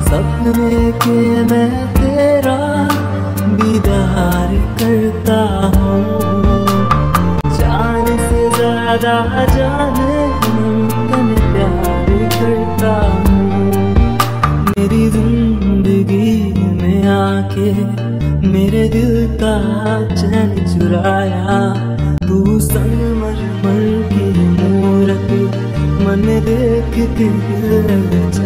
सपने के मैं तेरा दीदार करता हूँ। जान से ज़्यादा जाने तन प्यार करता हूँ। मेरी ज़िंदगी में आके मेरे दिल का चैन चुराया। तू संगमरमर की मूरत, मन देख के दिल